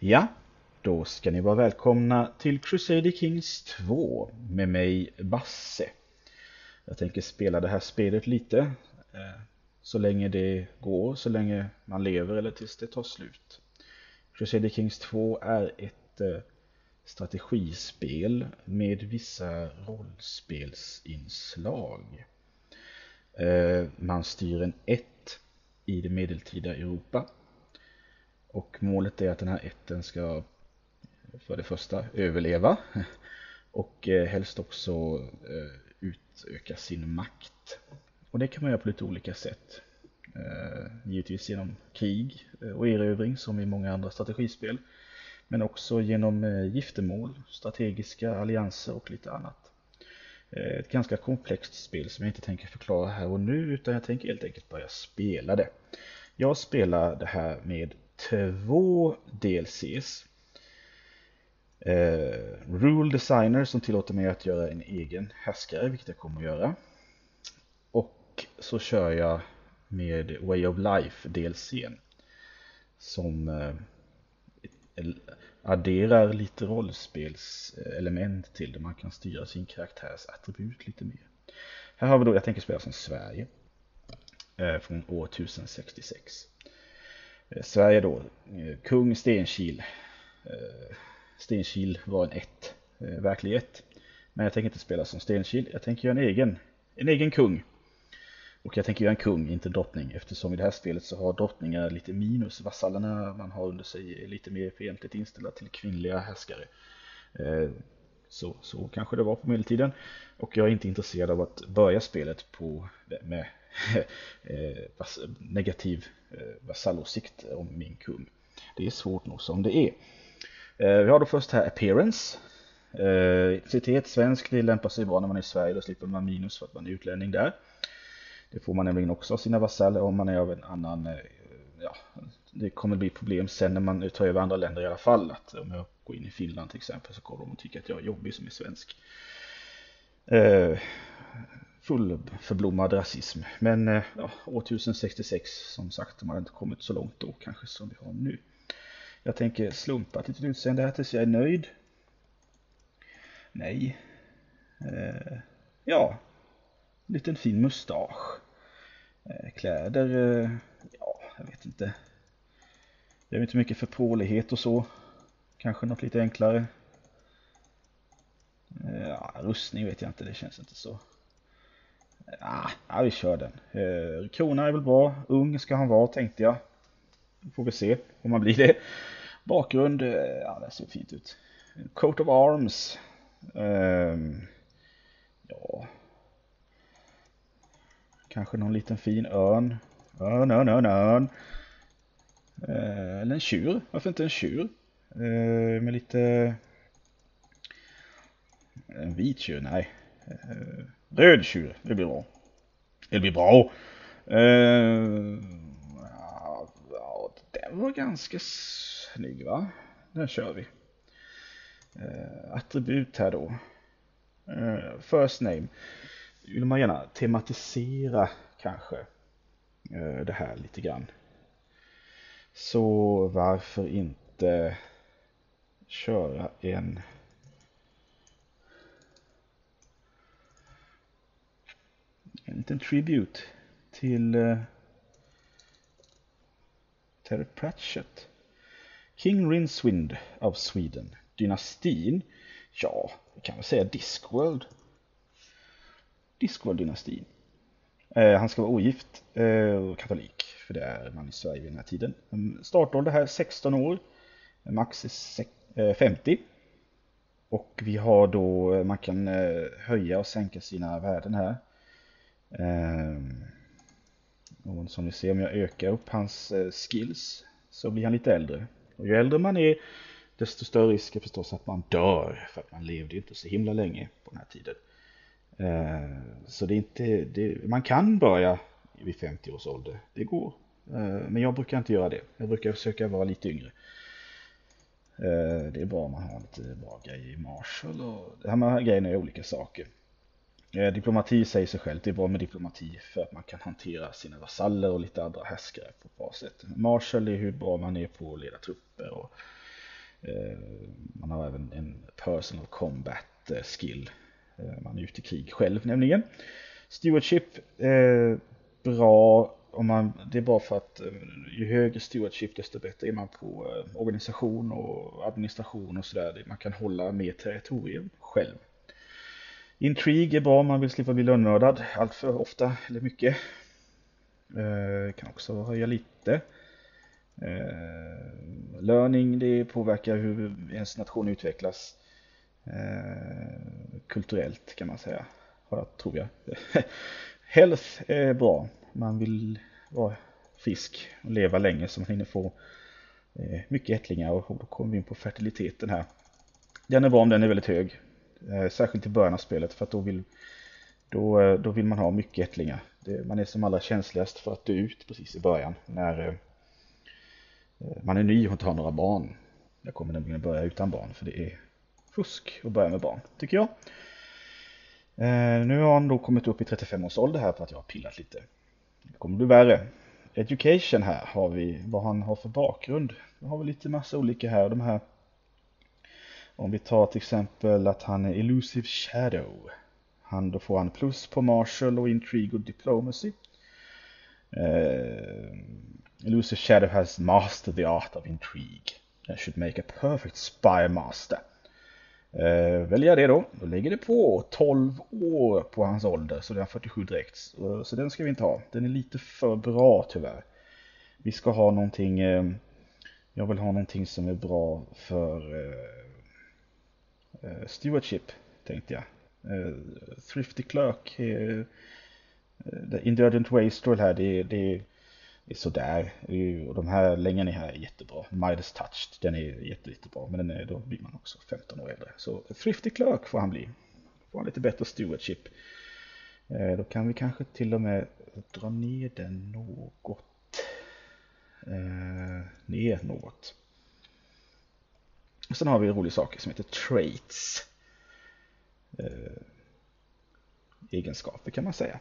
Ja, då ska ni vara välkomna till Crusader Kings 2 med mig Basse. Jag tänker spela det här spelet lite eh, så länge det går, så länge man lever eller tills det tar slut. Crusader Kings 2 är ett eh, strategispel med vissa rollspelsinslag. Eh, man styr en ett i det medeltida Europa och målet är att den här ätten ska för det första överleva och eh, helst också eh, utöka sin makt. Och det kan man göra på lite olika sätt. Eh, givetvis genom krig och erövring som i många andra strategispel. Men också genom giftermål, strategiska allianser och lite annat. Ett ganska komplext spel som jag inte tänker förklara här och nu utan jag tänker helt enkelt börja spela det. Jag spelar det här med två DLCs. Eh, Rule Designer som tillåter mig att göra en egen härskare, vilket jag kommer att göra. Och så kör jag med Way of Life DLCn. Som eh, adderar lite rollspelselement till det. Man kan styra sin karaktärs attribut lite mer. Här har vi då, jag tänker spela som Sverige. Eh, från år 1066. Eh, Sverige då, eh, kung Stenkil. Eh, Stenkil var en ett, verklig ett. Men jag tänker inte spela som Stenkil, jag tänker göra en egen, en egen kung. Och jag tänker göra en kung, inte drottning, eftersom i det här spelet så har drottningar lite minus. Vasallerna man har under sig är lite mer fientligt inställda till kvinnliga härskare. Så, så kanske det var på medeltiden. Och jag är inte intresserad av att börja spelet på, med eh, negativ eh, vasallåsikt om min kung. Det är svårt nog som det är. Eh, vi har då först här appearance. Etnicitet, svensk, det lämpar sig bra när man är i Sverige, då slipper man minus för att man är utlänning där. Det får man nämligen också av sina vasaller om man är av en annan, ja, det kommer bli problem sen när man tar över andra länder i alla fall. Att om jag går in i Finland till exempel så kommer de att tycka att jag är jobbig som är svensk Eh, fullförblommad rasism. Men eh, ja, år 1066 som sagt, de hade inte kommit så långt då kanske som vi har nu. Jag tänker slumpa ett litet utseende här tills jag är nöjd. Nej. Eh, ja, liten fin mustasch. Eh, kläder, eh, ja, jag vet inte. Det är inte mycket för prålighet och så. Kanske något lite enklare. Eh, ja, rustning vet jag inte, det känns inte så ah, ja, vi kör den. Eh, krona är väl bra. Ung ska han vara tänkte jag. Får vi se om man blir det. Bakgrund, eh, ja det ser fint ut. Coat of Arms. Um, ja. Kanske någon liten fin örn. Örn, örn, örn, örn. Eh, eller en tjur. Varför inte en tjur? Eh, med lite... En vit tjur, nej. Eh, Röd tjur, det blir bra. Det blir bra. Eh, ja, den var ganska snygg va? Den kör vi. Eh, attribut här då. Eh, first name. Vill man gärna tematisera kanske det här lite grann. Så varför inte köra en en liten tribute till uh, Terry Pratchett. King Rinswind av Sweden. Dynastin? Ja, vi kan väl säga Discworld. Discworld-dynastin. Eh, han ska vara ogift eh, och katolik, för det är man i Sverige vid den här tiden. Startålder här 16 år, max är 50. Eh, och vi har då, eh, man kan eh, höja och sänka sina värden här. Ehm, och som ni ser om jag ökar upp hans skills så blir han lite äldre. Och ju äldre man är desto större risk är förstås att man dör för att man levde inte så himla länge på den här tiden. Ehm, så det är inte, det, man kan börja vid 50 års ålder, det går. Eh, men jag brukar inte göra det, jag brukar försöka vara lite yngre. Eh, det är bra om man har lite bra grejer i Marshall och det här med grejerna är olika saker. Eh, diplomati säger sig självt, det är bra med diplomati för att man kan hantera sina vasaller och lite andra härskare på ett bra sätt. Marshall är hur bra man är på att leda trupper och man har även en personal combat skill. Man är ute i krig själv nämligen. Stewardship, bra om man, det är bra för att eh, ju högre stewardship desto bättre är man på eh, organisation och administration och sådär. Man kan hålla mer territorium själv. Intrigue är bra om man vill slippa bli lönnmördad allt för ofta eller mycket. Eh, kan också höja lite. Eh, learning det påverkar hur ens nation utvecklas eh, kulturellt kan man säga. tror jag. Health är bra. Man vill vara frisk och leva länge så man hinner få eh, mycket ättlingar och då kommer vi in på fertiliteten här. Den är bra om den är väldigt hög. Eh, särskilt i början av spelet för att då vill, då, eh, då vill man ha mycket ättlingar. Man är som allra känsligast för att dö ut precis i början när man är ny och inte har några barn. Jag kommer nämligen börja utan barn för det är fusk att börja med barn, tycker jag. Nu har han då kommit upp i 35 års ålder här för att jag har pillat lite. Det kommer bli värre. Education här har vi vad han har för bakgrund. Nu har vi lite massa olika här. De här om vi tar till exempel att han är Elusive Shadow. Han, då får han plus på Marshall och Intrigue och Diplomacy. Uh, Elusive Shadow has mastered the art of intrigue. I should make a perfect spy master. Eh, väljer jag det då, då lägger det på 12 år på hans ålder, så det är 47 direkt. Så, så den ska vi inte ha. Den är lite för bra tyvärr. Vi ska ha någonting, Eh, jag vill ha någonting som är bra för eh, eh stewardship, tänkte jag. Eh, Thrifty Clerk, eh, eh The Indurgent Wastrel här, det, det är sådär. Och de här längre ner här är jättebra. Midas Touched, den är jätte, jättebra. Men den är, då blir man också 15 år äldre. Så Thrifty Clerk får han bli. Får han lite bättre stewardship. Eh, då kan vi kanske till och med dra ner den något. Eh, ner något. Och sen har vi en rolig sak som heter traits. Eh, egenskaper kan man säga.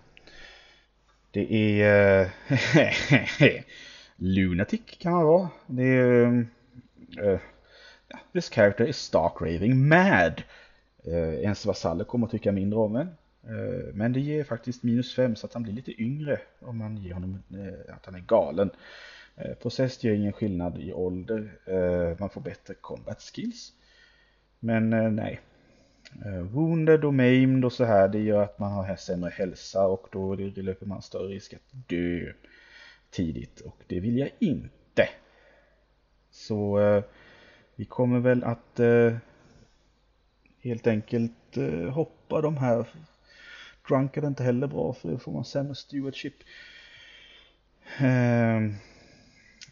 Det är eh, Lunatic kan man vara. Det är eh, eh, uh, This character is stark raving mad. Uh, ens vasaller kommer att tycka mindre om en. Uh, men det ger faktiskt minus 5 så att han blir lite yngre om man ger honom att han är galen. Uh, Process gör ingen skillnad i ålder. man får bättre combat skills. Men nej, Eh, wounded och maimed och så här, det gör att man har sämre hälsa och då löper man större risk att dö tidigt och det vill jag inte. Så eh, vi kommer väl att eh, helt enkelt hoppa de här. Drunk är inte heller bra för då får man sämre stewardship. Eh,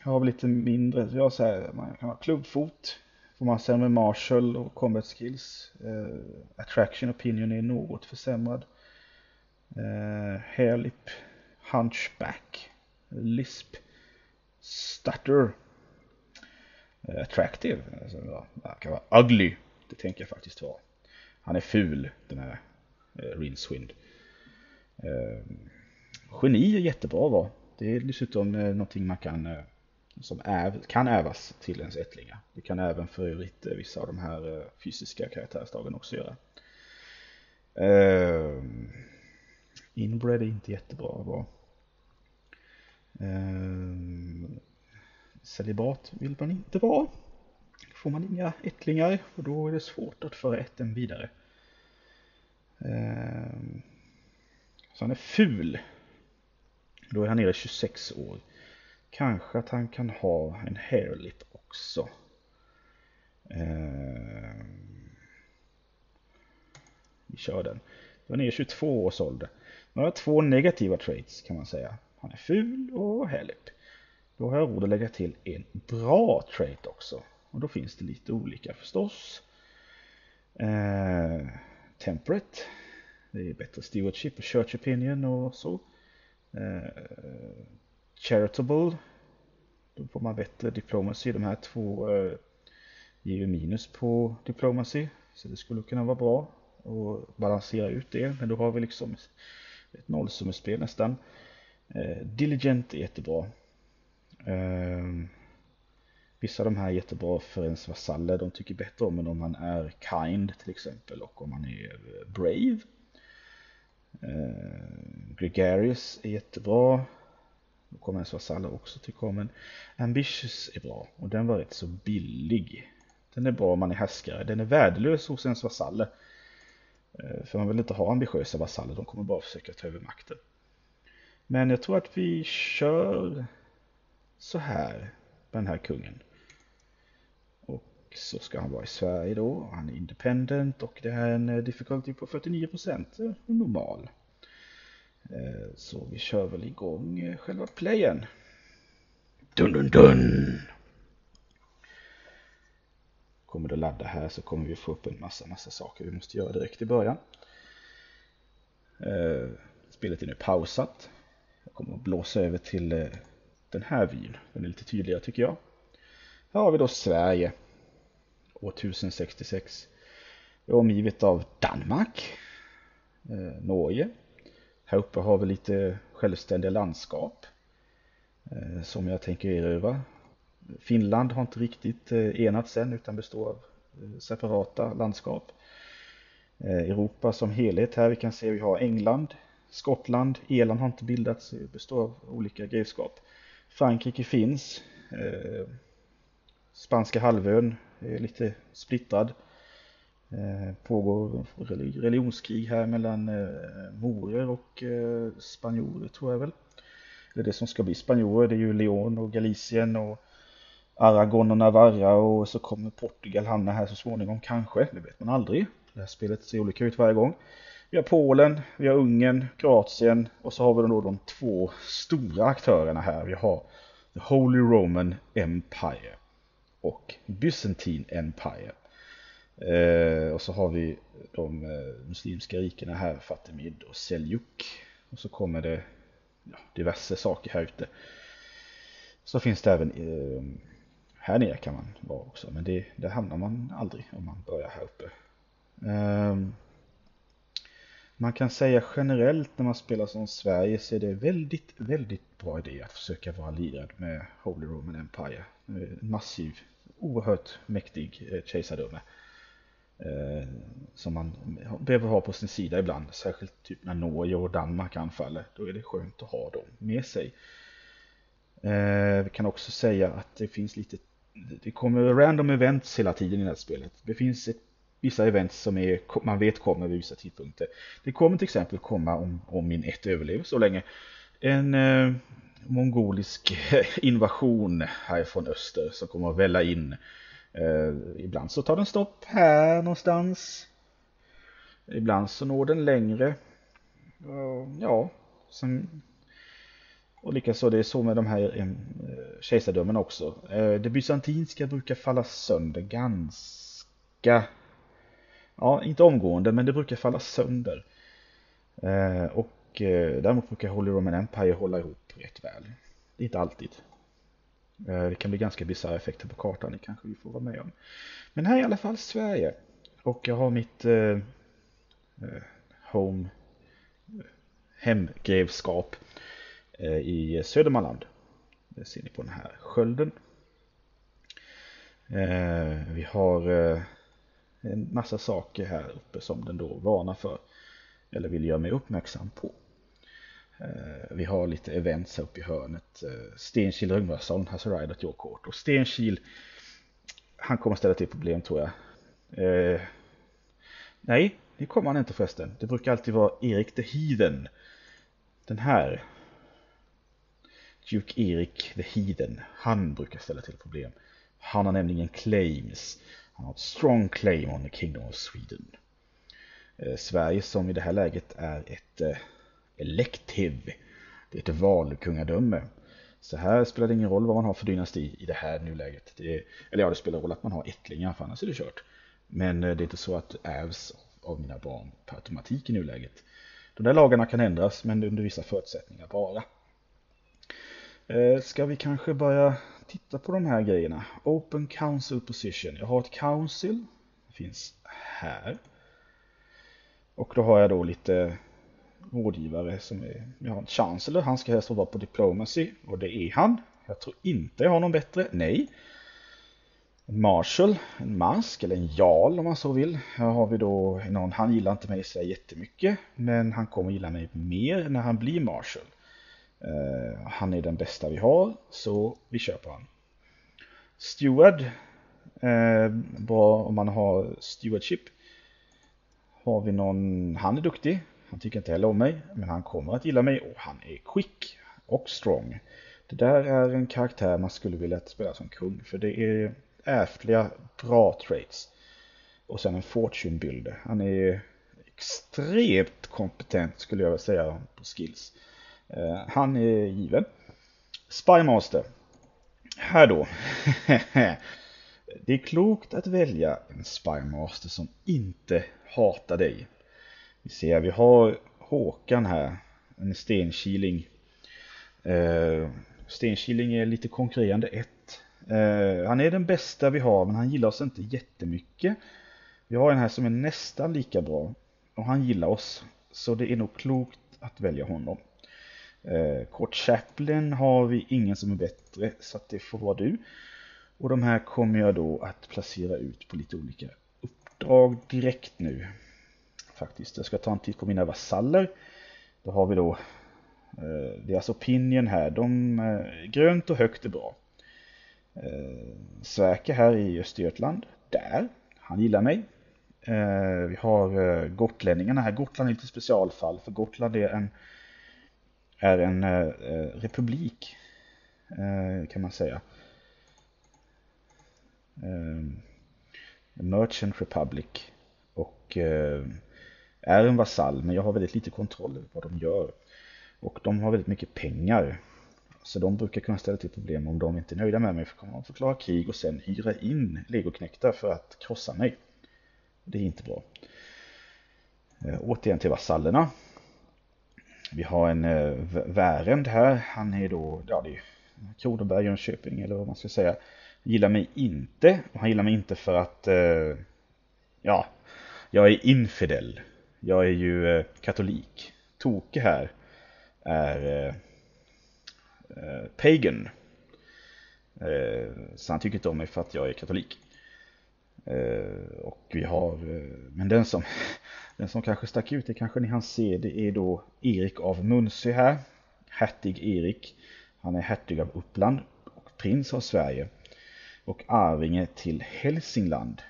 jag har lite mindre, jag säger man kan ha klubbfot får man med marshall och combat skills. Eh, attraction opinion är något försämrad. Eh, hairlip, hunchback, lisp, stutter. Eh, attractive, alltså, ja, kan vara ugly. Det tänker jag faktiskt vara. Han är ful, den här eh, Rinswind. Eh, geni är jättebra va. Det är dessutom eh, någonting man kan eh, som är, kan ärvas till ens ättlingar. Det kan även för övrigt eh, vissa av de här eh, fysiska karaktärsdragen också göra. Uh, inbred är inte jättebra att vara. Uh, celibat vill man inte vara. Får man inga ättlingar och då är det svårt att föra ätten vidare. Uh, så han är ful. Då är han nere 26 år. Kanske att han kan ha en hairlip också. Eh, vi kör den. Den är 22 års ålder. Några två negativa traits kan man säga. Han är ful och hairlip. Då har jag råd att lägga till en bra trait också. Och då finns det lite olika förstås. Eh, temperate. Det är bättre stewardship och church opinion och så. Eh, charitable. Då får man bättre diplomacy. De här två eh, ger ju minus på diplomacy. Så det skulle kunna vara bra att balansera ut det. Men då har vi liksom ett nollsummespel nästan. Eh, diligent är jättebra. Eh, Vissa av de här är jättebra för ens vasaller. De tycker bättre om en om man är kind till exempel och om man är eh, brave. Eh, Gregarious är jättebra. Då kommer ens vasaller också tycka om en. Ambitious är bra och den var rätt så billig. Den är bra om man är härskare. Den är värdelös hos ens vasaller. Eh, för man vill inte ha ambitiösa vasaller. De kommer bara försöka ta över makten. Men jag tror att vi kör så här med den här kungen. Och så ska han vara i Sverige då. Han är independent och det här är en eh, difficulty på 49% eh, normal. Eh, så vi kör väl igång eh, själva playen. Dun dun dun! Kommer det ladda här så kommer vi få upp en massa massa saker vi måste göra direkt i början. Eh, spelet är nu pausat. Jag kommer att blåsa över till den här vyn. Den är lite tydligare tycker jag. Här har vi då Sverige. År 1066. Det är omgivet av Danmark. Norge. Här uppe har vi lite självständiga landskap eh, som jag tänker erövra. Finland har inte riktigt eh, enats än utan består av eh, separata landskap. Europa som helhet här, vi kan se vi har England, Skottland, Irland har inte bildats, det består av olika grevskap. Frankrike finns, Spanska halvön är lite splittrad. Eh, pågår religionskrig här mellan eh, morer och eh, spanjorer tror jag väl. Eller det som ska bli spanjorer det är ju Leon och Galicien och Aragon och Navarra och så kommer Portugal hamna här så småningom kanske. Det vet man aldrig. Det här spelet ser olika ut varje gång. Vi har Polen, vi har Ungern, Kroatien och så har vi då de två stora aktörerna här. Vi har The Holy Roman Empire och Byzantine Empire. Eh, och så har vi de eh, muslimska rikena här, Fatimid och Seljuk. Och så kommer det ja, diverse saker här ute. Så finns det även eh, här nere kan man vara också, men det, där hamnar man aldrig om man börjar här uppe. Eh, man kan säga generellt när man spelar som Sverige så är det väldigt, väldigt bra idé att försöka vara lirad med Holy Roman Empire. Eh, en massiv, oerhört mäktig eh, kejsardöme. Eh, Eh, som man behöver ha på sin sida ibland. Särskilt typ när Norge och Danmark anfaller. Då är det skönt att ha dem med sig. Eh, vi kan också säga att det finns lite det kommer random events hela tiden i det här spelet. Det finns ett, vissa events som är, man vet kommer vid vissa tidpunkter. Det kommer till exempel komma om, om min ett överlever så länge. En eh, mongolisk invasion härifrån öster som kommer att välla in Eh, Eh, ibland så tar den stopp här någonstans. Ibland så når den längre. Ja, sen, och likaså det är så med de här eh, kejsardömen också. Eh, det bysantinska brukar falla sönder ganska, ja inte omgående men det brukar falla sönder. Eh, och eh, däremot brukar Holy Roman Empire hålla ihop rätt väl. Det är inte alltid. Eh, det kan bli ganska bisarra effekter på kartan, det kanske vi får vara med om. Men här är i alla fall Sverige. Och jag har mitt eh, eh home eh, hemgrevskap eh, i Södermanland. Det ser ni på den här skölden. Eh, vi har eh, en massa saker här uppe som den då varnar för. Eller vill göra mig uppmärksam på. Eh, vi har lite events här uppe i hörnet. Eh, Stenkil Rögnvarsson has arrived at your court. Och Stenkil, han kommer ställa till problem tror jag. Eh, nej, det kommer han inte förresten. Det brukar alltid vara Erik the Heathen. Den här. Duke Erik the Heathen. Han brukar ställa till problem. Han har nämligen claims. Han har ett strong claim on the Kingdom of Sweden. Eh, Sverige som i det här läget är ett eh, elective. Det är ett valkungadöme. Så här spelar det ingen roll vad man har för dynasti i det här nuläget. Det är, eller ja, det spelar roll att man har ättlingar, för annars är det kört. Men eh, det är inte så att det ärvs av mina barn per automatik i nuläget. De där lagarna kan ändras, men under vissa förutsättningar bara. Eh, ska vi kanske börja titta på de här grejerna? Open Council Position. Jag har ett Council. Det finns här. Och då har jag då lite rådgivare som är, jag har en chancellor, han ska helst vara på diplomacy och det är han. Jag tror inte jag har någon bättre, nej. Marshal, en mask eller en jarl om man så vill. Här har vi då någon, han gillar inte mig så jättemycket men han kommer gilla mig mer när han blir Marshall. Uh, eh, han är den bästa vi har så vi köper han. Steward, uh, bra om man har stewardship. Har vi någon, han är duktig, han tycker inte heller om mig men han kommer att gilla mig och han är quick och strong. Det där är en karaktär man skulle vilja spela som kung för det är ärftliga bra traits. Och sen en fortune builder. Han är extremt kompetent skulle jag vilja säga på skills. Eh, han är given. Spymaster. Här då. det är klokt att välja en Spymaster som inte hatar dig. Vi ser, vi har Håkan här. En stenkiling. Uh, eh, stenkiling är lite konkurrerande ett Uh, han är den bästa vi har men han gillar oss inte jättemycket. Vi har en här som är nästan lika bra och han gillar oss. Så det är nog klokt att välja honom. Eh, uh, Kort Chaplin har vi ingen som är bättre så det får vara du. Och de här kommer jag då att placera ut på lite olika uppdrag direkt nu. Faktiskt, jag ska ta en titt på mina vasaller. Då har vi då eh, deras opinion här. De, eh, grönt och högt är bra. Eh, Sverker här i Östergötland. Där. Han gillar mig. Eh, vi har eh, gotlänningarna här. Gotland är lite specialfall för Gotland är en, är en eh, eh republik eh, kan man säga. Eh, Merchant Republic och eh, är en vasall men jag har väldigt lite kontroll över vad de gör. Och de har väldigt mycket pengar så de brukar kunna ställa till problem om de inte är nöjda med mig för kommer de förklara krig och sen hyra in legoknektar för att krossa mig. Det är inte bra. Eh, återigen till vasallerna. Vi har en eh, Värend här. Han är då, ja det är Kronoberg, Jönköping eller vad man ska säga. Gillar mig inte. Och han gillar mig inte för att, eh, ja, jag är infidel. Jag är ju eh, katolik. Toke här är eh, eh, pagan. Så han tycker inte om mig för att jag är katolik. Och vi har, men den som, den som kanske stack ut, det kanske ni han se, det är då Erik av Munsö här. Hertig Erik. Han är hertig av Uppland och prins av Sverige. Och arvinge till Hälsingland.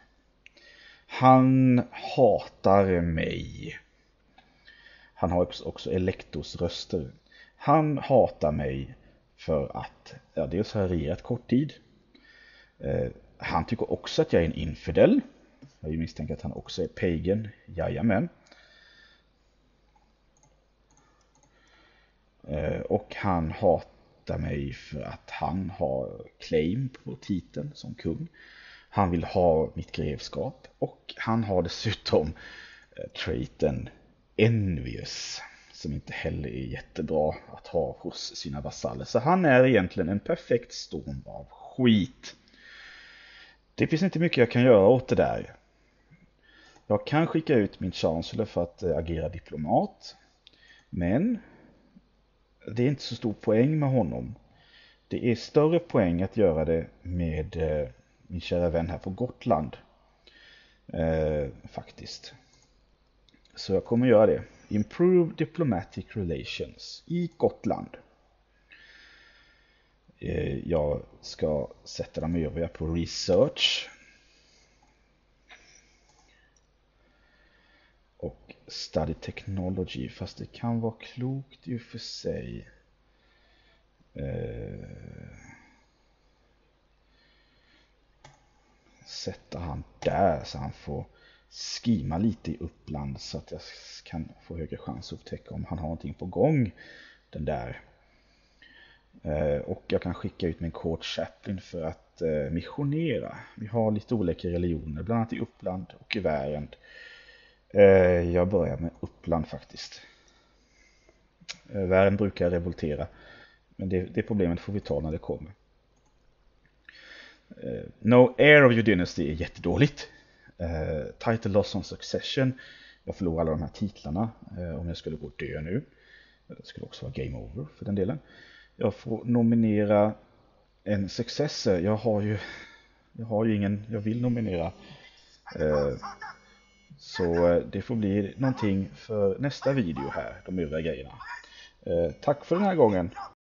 Han hatar mig. Han har också Elektors röster. Han hatar mig för att, ja dels har jag regerat kort tid. Eh, han tycker också att jag är en infidel. Jag misstänker att han också är pagan. Jajamän. Eh, och han hatar mig för att han har claim på titeln som kung. Han vill ha mitt grevskap och han har dessutom eh, traiten envious som inte heller är jättebra att ha hos sina vasaller. Så han är egentligen en perfekt storm av skit. Det finns inte mycket jag kan göra åt det där. Jag kan skicka ut min chancellor för att eh, agera diplomat. Men det är inte så stor poäng med honom. Det är större poäng att göra det med eh, min kära vän här på Gotland. Eh, faktiskt. Så jag kommer göra det. Improve Diplomatic Relations i Gotland. Eh, jag ska sätta de övriga på Research. Och Study Technology, fast det kan vara klokt i och för sig. Eh, sätta han där så han får skima lite i Uppland så att jag kan få högre chans att upptäcka om han har någonting på gång. Den där. Eh, och jag kan skicka ut min Court Chaplin för att eh, missionera. Vi har lite olika religioner, bland annat i Uppland och i Värend. Eh, jag börjar med Uppland faktiskt. Värend brukar revoltera. Men det, det problemet får vi ta när det kommer. Eh, no Air of Your Dynasty är jättedåligt. Eh, Title Loss on Succession. Jag förlorar alla de här titlarna eh, om jag skulle gå och dö nu. Det skulle också vara Game Over för den delen. Jag får nominera en successor. Jag har ju Jag har ju ingen jag vill nominera. Så det får bli någonting för nästa video här, de övriga grejerna. Eh, tack för den här gången.